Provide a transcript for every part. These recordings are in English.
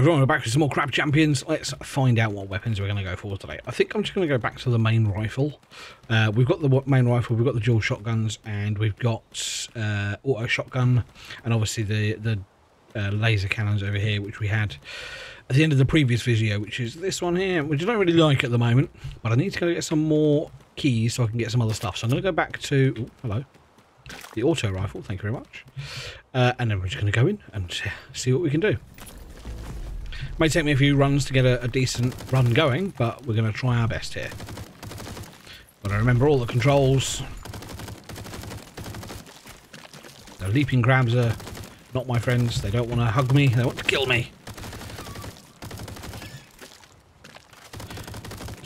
Everyone, we're back with some more crab champions. Let's find out what weapons we're going to go for today. I think I'm just going to go back to the main rifle. Uh, we've got the main rifle, we've got the dual shotguns, and we've got uh, auto shotgun, and obviously the the uh, laser cannons over here, which we had at the end of the previous video, which is this one here, which I don't really like at the moment, but I need to go get some more keys so I can get some other stuff. So I'm going to go back to, ooh, hello, the auto rifle, thank you very much. Uh, and then we're just going to go in and see what we can do. May take me a few runs to get a, a decent run going, but we're going to try our best here. Got to remember all the controls. The leaping crabs are not my friends. They don't want to hug me. They want to kill me.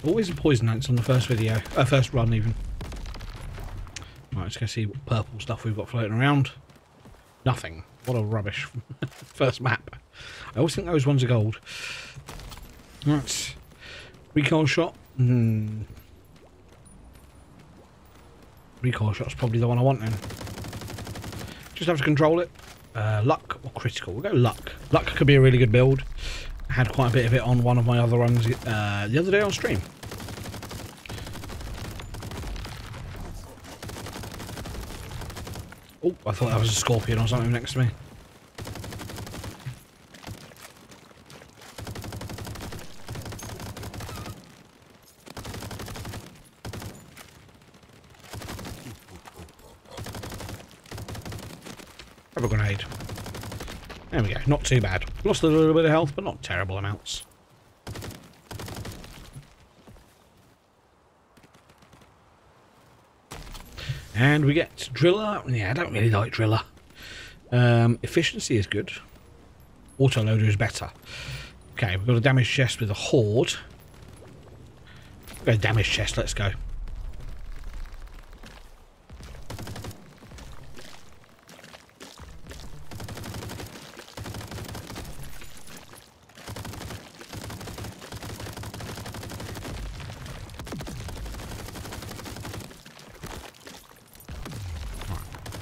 Always a poison ants on the first video, uh, first run even. Right, let's go see what purple stuff we've got floating around. Nothing. What a rubbish first map. I always think those ones are gold. Right. Recoil shot. Hmm. Recoil shot's probably the one I want then. Just have to control it. Uh, luck or critical? We'll go luck. Luck could be a really good build. I had quite a bit of it on one of my other runs uh, the other day on stream. Oh, I thought that was a scorpion or something next to me. Have a grenade. There we go, not too bad. Lost a little bit of health, but not terrible amounts. And we get Driller. Yeah, I don't really like Driller. Um, efficiency is good. Autoloader is better. Okay, we've got a damage chest with a Horde. A damage chest, let's go.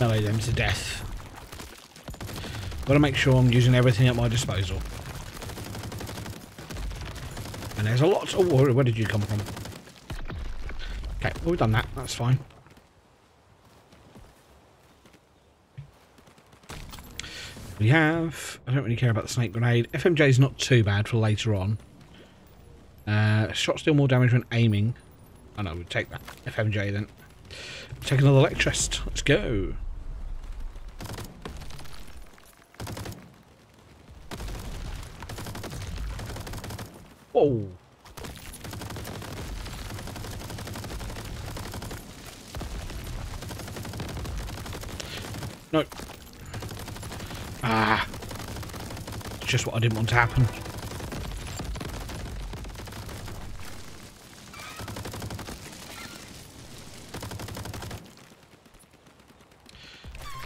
melee them to death. Got to make sure I'm using everything at my disposal. And there's a lot. Oh, where did you come from? Okay, well, we've done that. That's fine. We have. I don't really care about the snake grenade. FMJ is not too bad for later on. Uh, shots deal more damage when aiming. I know, we'll take that. FMJ then. Take another electrist. Let's go. Whoa. No. Ah. It's just what I didn't want to happen.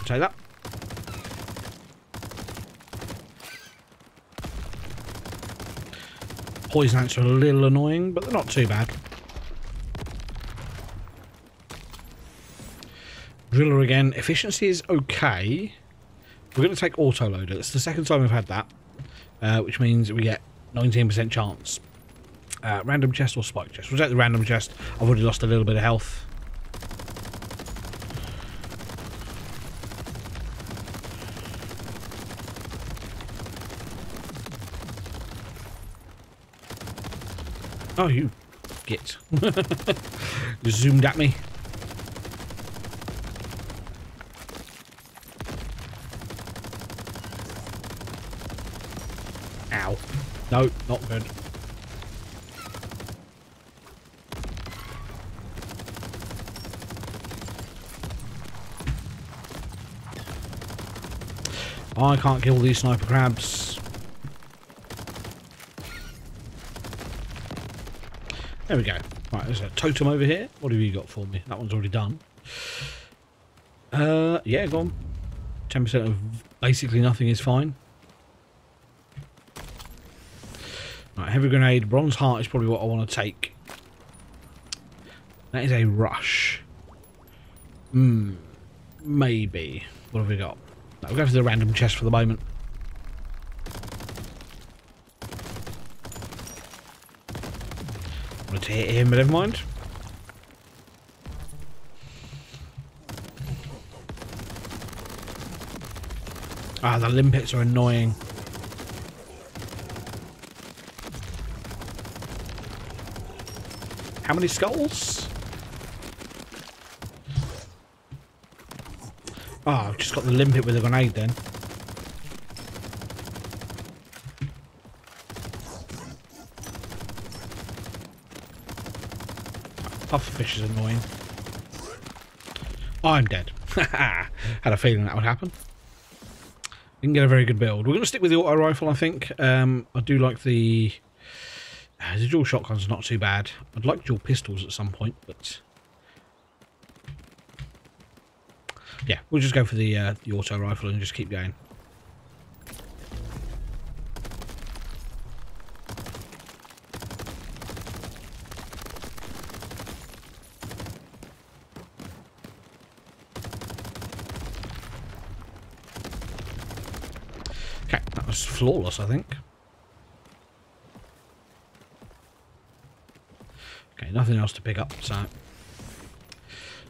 Take that. Poison ants are a little annoying, but they're not too bad. Driller again. Efficiency is okay. We're going to take autoloader. It's the second time we've had that, uh, which means we get 19% chance. Uh, random chest or spike chest? We'll take the random chest. I've already lost a little bit of health. Oh, you git. zoomed at me. Ow. No, not good. I can't kill these sniper crabs. There we go. Right, there's a totem over here. What have you got for me? That one's already done. Uh, yeah, go on. 10% of basically nothing is fine. Right, heavy grenade. Bronze heart is probably what I want to take. That is a rush. Hmm. Maybe. What have we got? We'll go for the random chest for the moment. Wanted to hit him, but never mind. Ah, the limpets are annoying. How many skulls? Ah, oh, I've just got the limpet with a grenade then. Pufferfish is annoying. I'm dead. Had a feeling that would happen. Can get a very good build. We're going to stick with the auto rifle, I think. Um, I do like the... Uh, the dual shotgun's not too bad. I'd like dual pistols at some point, but... Yeah, we'll just go for the, uh, the auto rifle and just keep going. Flawless, I think. Okay, nothing else to pick up, so...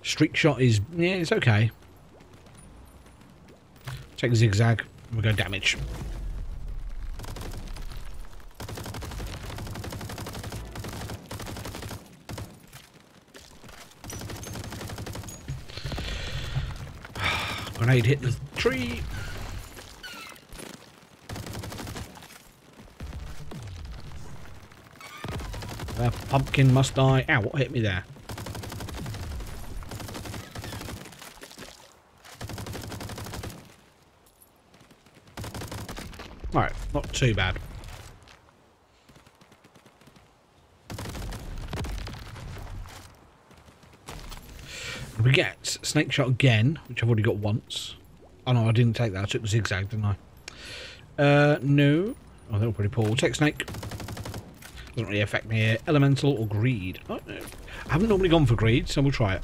Streak shot is... yeah, it's okay. Take zigzag, we go damage. Grenade hit the tree. The pumpkin must die. Ow, what hit me there? Alright, not too bad. We get snake shot again, which I've already got once. Oh no, I didn't take that. I took the zigzag, didn't I? Uh, no. Oh, they were pretty poor. We'll take snake. Doesn't really affect me here. Elemental or greed? Oh. I haven't normally gone for greed, so we'll try it.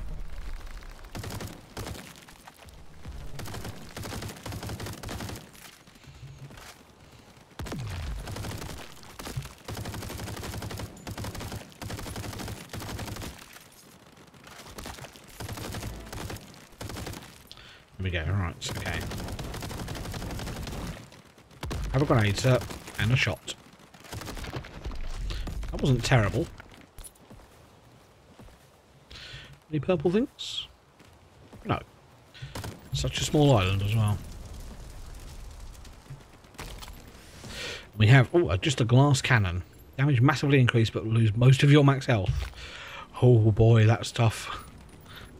Go, right, okay. Have a grenade, sir, uh, and a shot wasn't terrible. Any purple things? No. Such a small island as well. We have oh, just a glass cannon. Damage massively increased, but lose most of your max health. Oh boy, that's tough.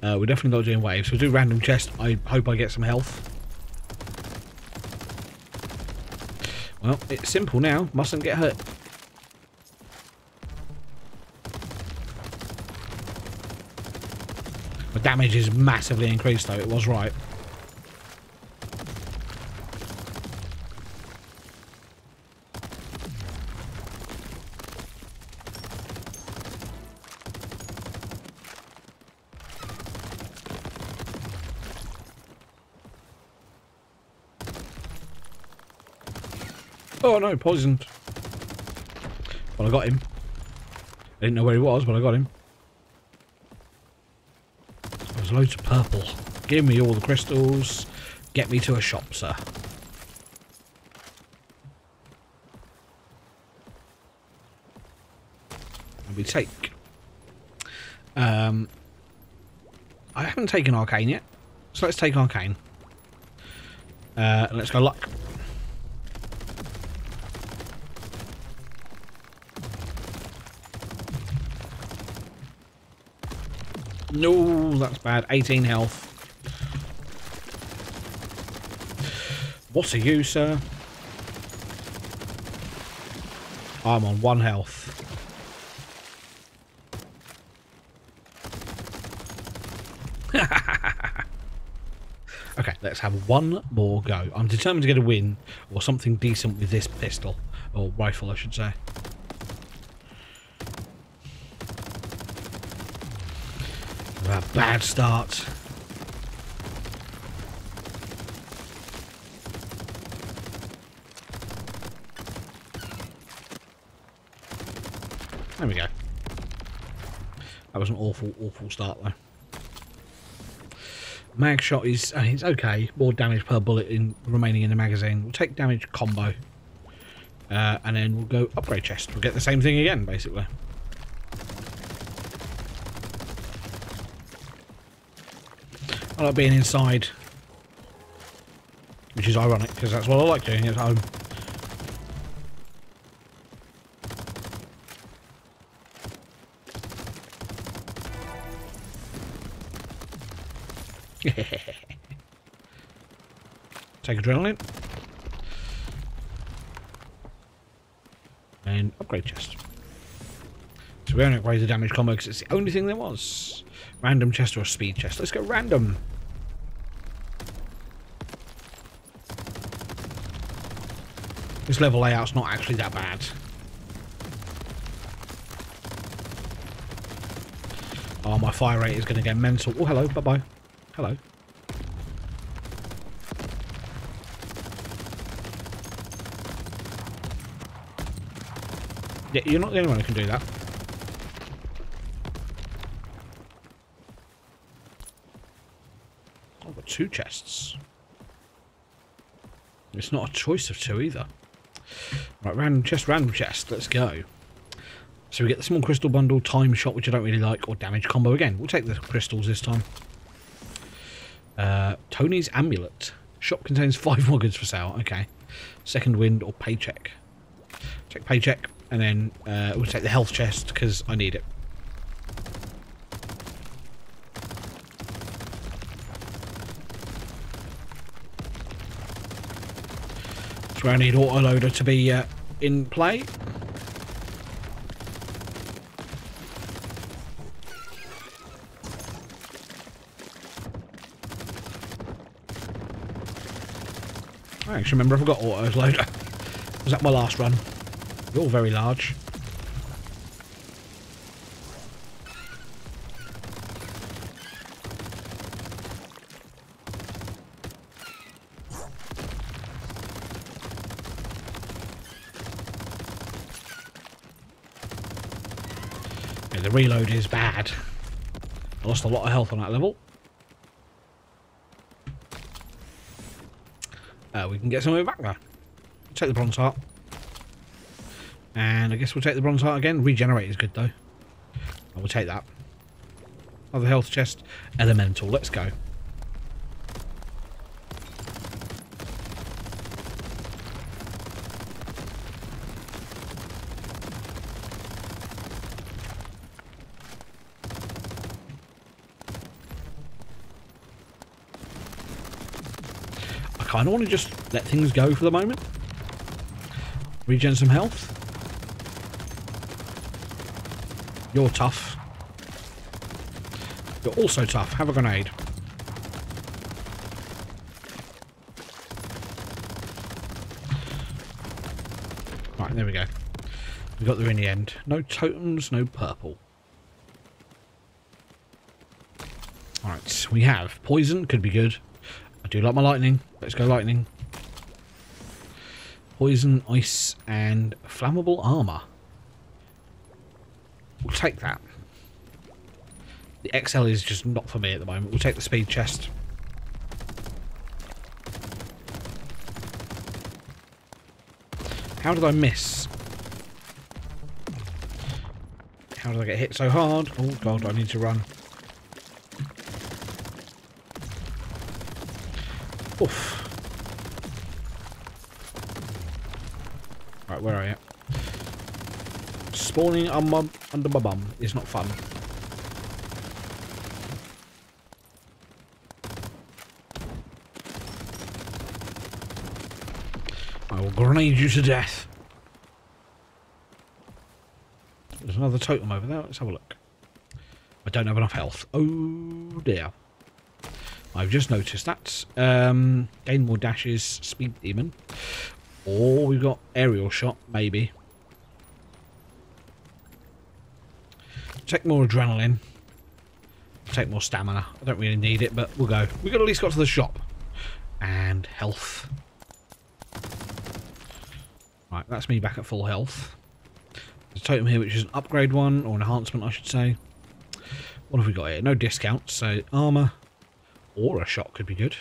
Uh, we're definitely not doing waves. We'll do random chest. I hope I get some health. Well, it's simple now. Mustn't get hurt. Damage is massively increased though, it was right. Oh no, poisoned. Well, I got him. I didn't know where he was, but I got him loads of purple. Give me all the crystals. Get me to a shop, sir. And we take... Um, I haven't taken Arcane yet. So let's take Arcane. Uh, let's go Luck. No, that's bad. 18 health. What are you, sir? I'm on one health. okay, let's have one more go. I'm determined to get a win or something decent with this pistol. Or rifle, I should say. A bad start. There we go. That was an awful, awful start though. Mag shot is it's okay. More damage per bullet in remaining in the magazine. We'll take damage combo. Uh, and then we'll go upgrade chest. We'll get the same thing again, basically. I like being inside. Which is ironic, because that's what I like doing at home. Take adrenaline. And upgrade chest. So we only upgrade the damage combo because it's the only thing there was. Random chest or speed chest. Let's go random. This level layout's not actually that bad. Oh, my fire rate is going to get mental. Oh, hello. Bye-bye. Hello. Yeah, you're not the only one who can do that. I've got two chests. It's not a choice of two either. Right, random chest, random chest. Let's go. So we get the small crystal bundle, time shot, which I don't really like, or damage combo again. We'll take the crystals this time. Uh, Tony's amulet. Shop contains five more goods for sale. Okay. Second wind or paycheck. Check paycheck, and then uh, we'll take the health chest because I need it. So I need autoloader to be uh, in play. I actually remember I've forgot autoloader. Was that my last run? You're all very large. Reload is bad. I lost a lot of health on that level. Uh, we can get some of it back there. Take the bronze heart. And I guess we'll take the bronze heart again. Regenerate is good though. I will take that. Other health chest. Elemental. Let's go. Kind of want to just let things go for the moment. Regen some health. You're tough. You're also tough. Have a grenade. Right, there we go. We got there in the end. No totems, no purple. Alright, we have poison, could be good. Do like my lightning. Let's go lightning. Poison, ice, and flammable armor. We'll take that. The XL is just not for me at the moment. We'll take the speed chest. How did I miss? How did I get hit so hard? Oh god, I need to run. Oof. Right, where are you? Spawning on my, under my bum is not fun. I will grenade you to death. There's another totem over there. Let's have a look. I don't have enough health. Oh dear. I've just noticed that. Um, gain more dashes, speed demon. Or we've got aerial shot, maybe. Take more adrenaline. Take more stamina. I don't really need it, but we'll go. We've got at least got to the shop. And health. Right, that's me back at full health. There's a totem here which is an upgrade one, or an enhancement I should say. What have we got here? No discounts, so armor or a shot could be good.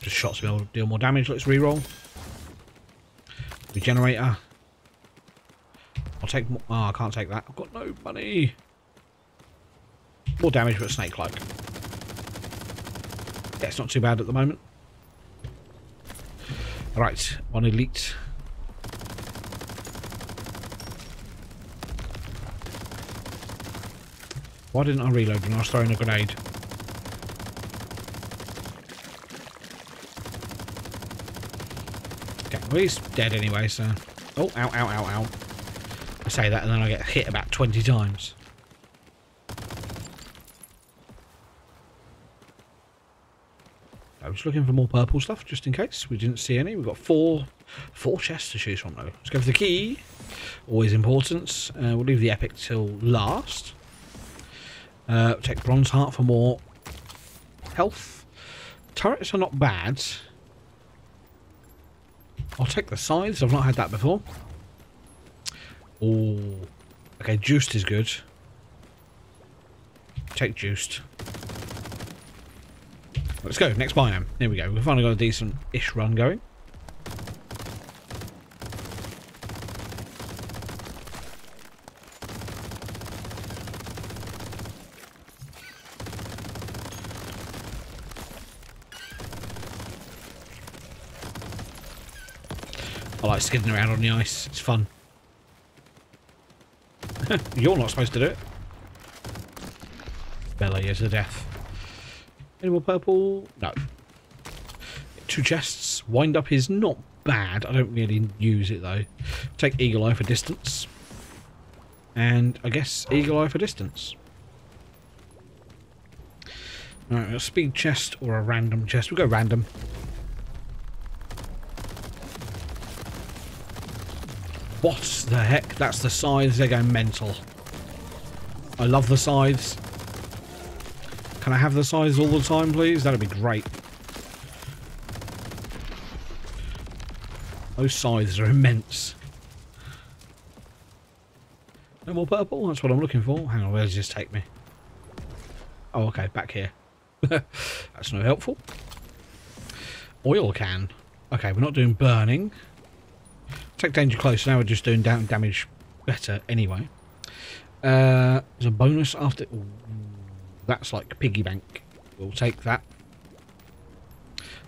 Just shots will deal more damage. Let's reroll. Regenerator. I'll take more. Oh, ah, I can't take that. I've got no money. More damage, but snake-like. Yeah, it's not too bad at the moment. Alright, one elite. Why didn't I reload when I was throwing a grenade? Okay, well he's dead anyway, so... Oh, ow, ow, ow, ow. I say that and then I get hit about 20 times. I was looking for more purple stuff, just in case. We didn't see any. We've got four four chests to choose from, though. Let's go for the key. Always important. Uh, we'll leave the epic till last. Uh, take bronze heart for more health. Turrets are not bad. I'll take the scythes. I've not had that before. Oh, okay. Juiced is good. Take juiced. Let's go. Next biome. Here we go. We've finally got a decent-ish run going. Like skidding around on the ice. It's fun. You're not supposed to do it. Belly is the death. Any more purple? No. Two chests. Wind up is not bad. I don't really use it though. Take Eagle Eye for distance. And I guess Eagle Eye for distance. Alright, a speed chest or a random chest. We'll go random. What the heck? That's the scythes. They're going mental. I love the scythes. Can I have the scythes all the time, please? That'd be great. Those scythes are immense. No more purple? That's what I'm looking for. Hang on, where does this take me? Oh, okay, back here. That's no helpful. Oil can. Okay, we're not doing burning. Take danger close. Now we're just doing down damage better anyway. Uh, there's a bonus after. Ooh, that's like piggy bank. We'll take that.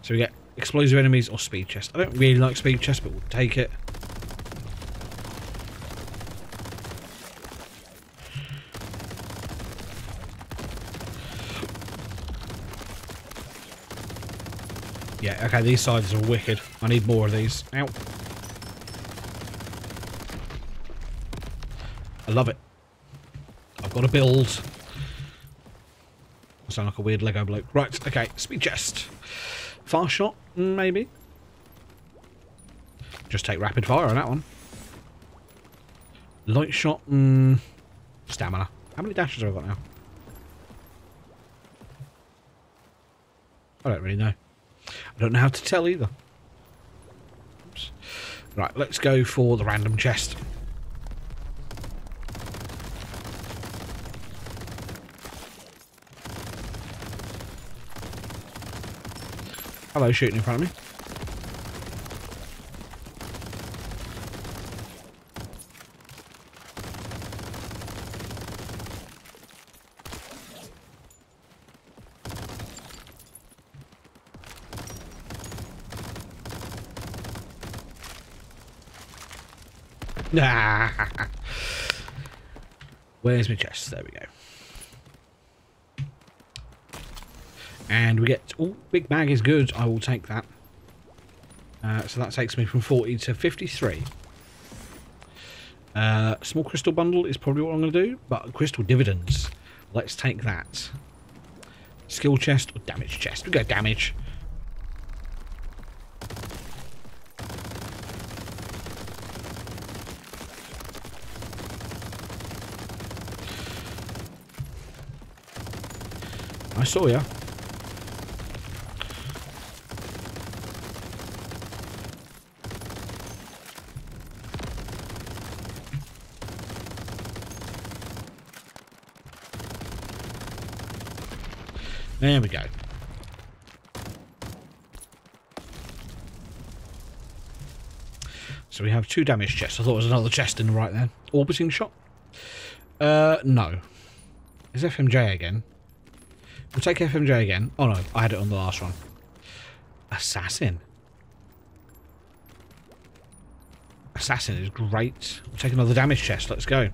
So we get explosive enemies or speed chest. I don't really like speed chest, but we'll take it. Yeah, okay, these scythes are wicked. I need more of these. Ow. I love it. I've got to build. I sound like a weird Lego bloke. Right, okay, speed chest. Fast shot, maybe. Just take rapid fire on that one. Light shot, mm, stamina. How many dashes have I got now? I don't really know. I don't know how to tell either. Oops. Right, let's go for the random chest. Hello, shooting in front of me. Where's my chest? There we go. And we get... Oh, Big Bag is good. I will take that. Uh, so that takes me from 40 to 53. Uh, small crystal bundle is probably what I'm going to do. But crystal dividends. Let's take that. Skill chest or damage chest. We go damage. I saw ya. There we go. So we have two damage chests. I thought it was another chest in the right there. Orbiting shot? Uh, no. Is FMJ again? We'll take FMJ again. Oh no, I had it on the last one. Assassin. Assassin is great. We'll take another damage chest. Let's go.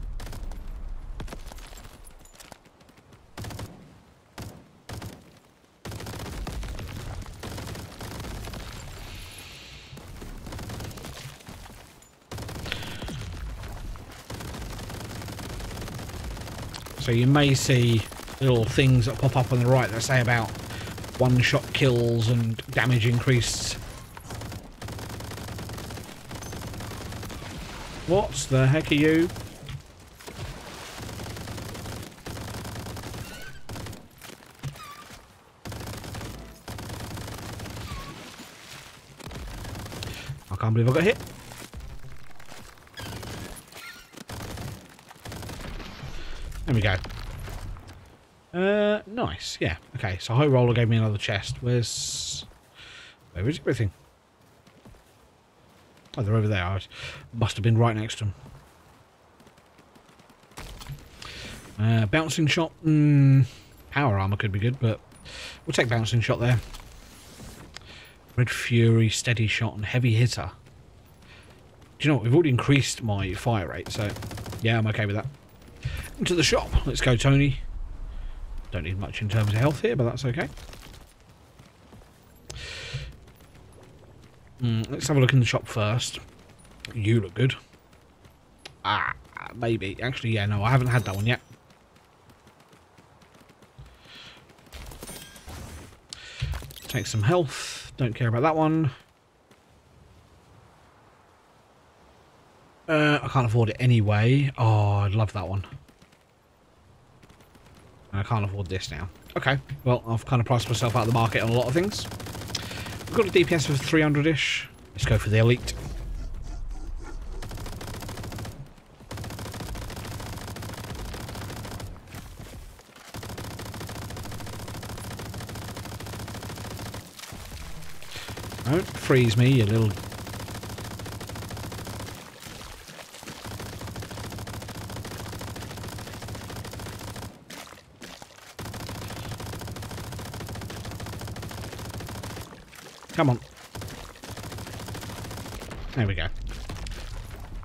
So you may see little things that pop up on the right that say about one-shot kills and damage increased. What the heck are you? I can't believe I got hit. There we go. Uh, nice. Yeah. So High Roller gave me another chest. Where's... Where is everything? Oh, they're over there. I must have been right next to them. Uh, bouncing shot. Mm, power armor could be good, but we'll take bouncing shot there. Red Fury, steady shot, and heavy hitter. Do you know what? We've already increased my fire rate, so yeah, I'm okay with that. Into the shop. Let's go, Tony. Don't need much in terms of health here, but that's okay. Mm, let's have a look in the shop first. You look good. Ah, maybe. Actually, yeah, no, I haven't had that one yet. Take some health. Don't care about that one. Uh, I can't afford it anyway. Oh, I'd love that one. I can't afford this now. Okay, well, I've kind of priced myself out of the market on a lot of things. We've got a DPS of 300-ish. Let's go for the elite. Don't freeze me, you little... Come on. There we go.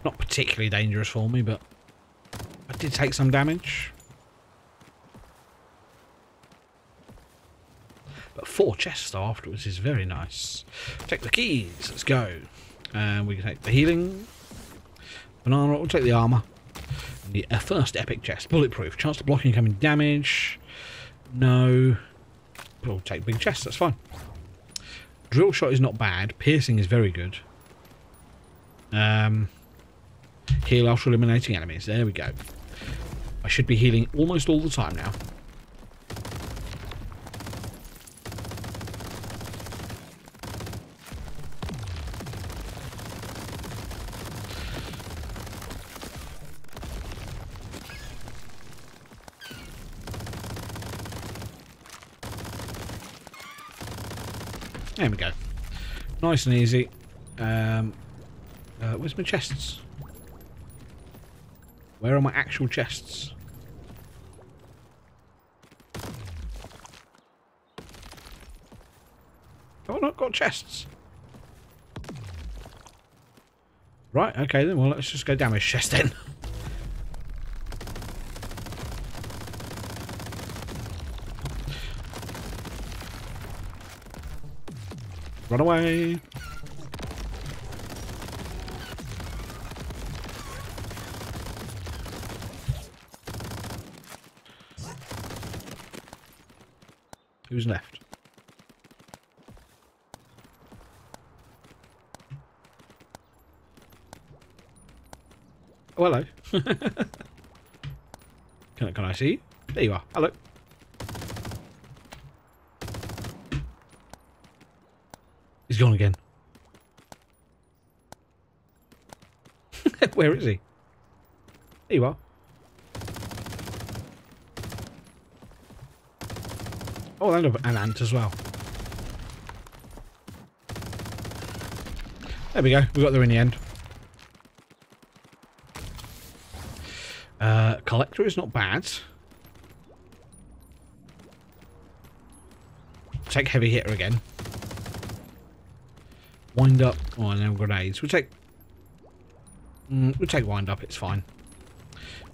Not particularly dangerous for me, but I did take some damage. But four chests afterwards is very nice. Take the keys. Let's go. And we can take the healing. Banana. We'll take the armor. The uh, first epic chest. Bulletproof. Chance to block incoming damage. No. We'll take big chest. That's fine. Drill shot is not bad. Piercing is very good. Um, heal after eliminating enemies. There we go. I should be healing almost all the time now. There we go. Nice and easy. Um, uh, where's my chests? Where are my actual chests? Have I not got chests? Right, okay then. Well, let's just go damage chest then. Run away. Who's left? Oh, hello. can, I, can I see you? There you are. Hello. He's gone again. Where is he? There you are. Oh, and an ant as well. There we go. We got there in the end. Uh, collector is not bad. Take heavy hitter again. Wind up. Oh, no grenades. We'll take. Mm, we'll take wind up. It's fine.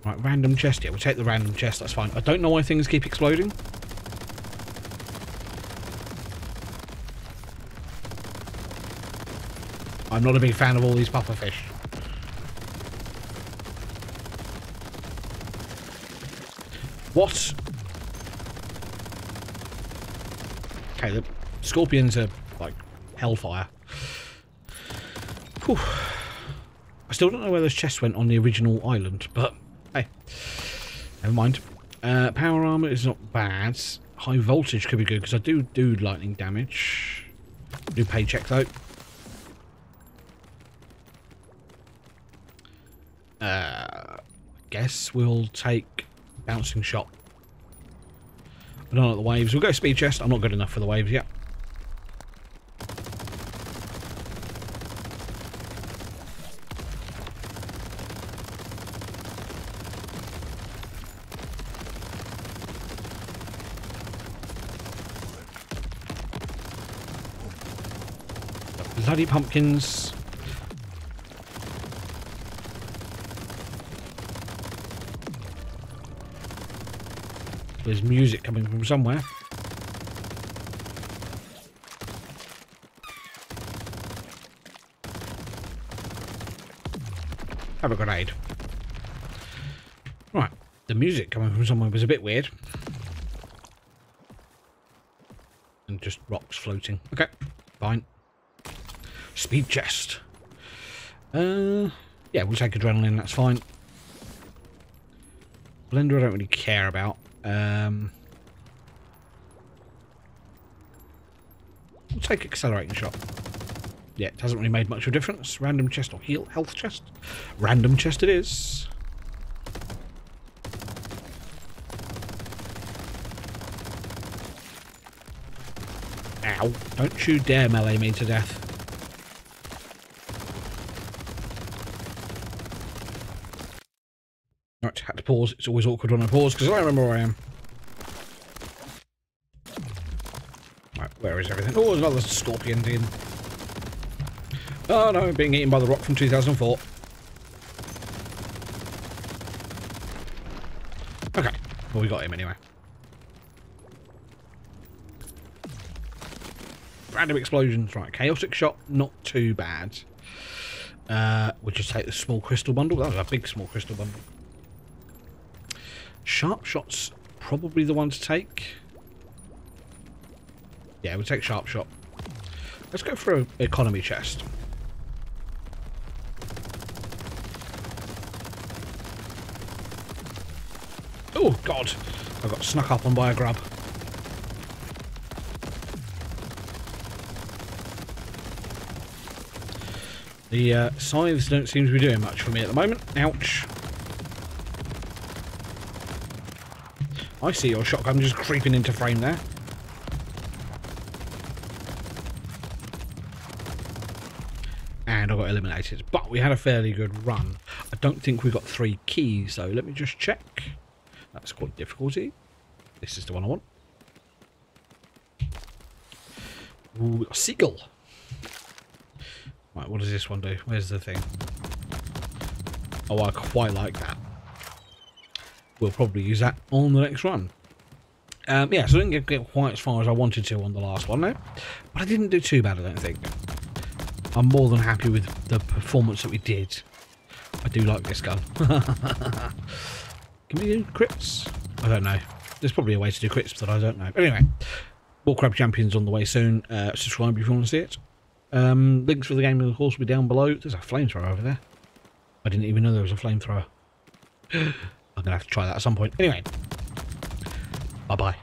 Right, random chest. Yeah, we'll take the random chest. That's fine. I don't know why things keep exploding. I'm not a big fan of all these puffer fish. What? Okay, the scorpions are like hellfire. Whew. Still don't know where those chests went on the original island, but hey, never mind. Uh, power armor is not bad. High voltage could be good because I do do lightning damage. Do paycheck though. Uh, guess we'll take bouncing shot. I don't like the waves. We'll go speed chest. I'm not good enough for the waves yet. Bloody pumpkins. There's music coming from somewhere. Have a grenade. Right. The music coming from somewhere was a bit weird. And just rocks floating. Okay. Fine. Speed chest. Uh, yeah, we'll take adrenaline. That's fine. Blender I don't really care about. Um, we'll take accelerating shot. Yeah, it hasn't really made much of a difference. Random chest or heal health chest. Random chest it is. Ow. Don't you dare melee me to death. Right, had to pause. It's always awkward when I pause because I don't remember where I am. Right, where is everything? Oh, there's another scorpion in. Oh no, being eaten by the rock from 2004. Okay, well we got him anyway. Random explosions, right, chaotic shot, not too bad. Uh, we'll just take the small crystal bundle. That was a big small crystal bundle. Sharp shot's probably the one to take. Yeah, we'll take sharp shot. Let's go for an economy chest. Oh, God. I got snuck up on by a grub. The uh, scythes don't seem to be doing much for me at the moment. Ouch. I see your shotgun just creeping into frame there. And I got eliminated. But we had a fairly good run. I don't think we got three keys though. Let me just check. That's quite difficulty. This is the one I want. Ooh, a seagull. Right, what does this one do? Where's the thing? Oh, I quite like that we'll probably use that on the next run. Um, yeah, so I didn't get quite as far as I wanted to on the last one, no. But I didn't do too bad, I don't think. I'm more than happy with the performance that we did. I do like this gun. Can we do crits? I don't know. There's probably a way to do crits, but I don't know. Anyway, Bullcrab Champions on the way soon. Uh, subscribe if you want to see it. Um, links for the game, of course, will be down below. There's a flamethrower over there. I didn't even know there was a flamethrower. I'm going to have to try that at some point. Anyway, bye-bye.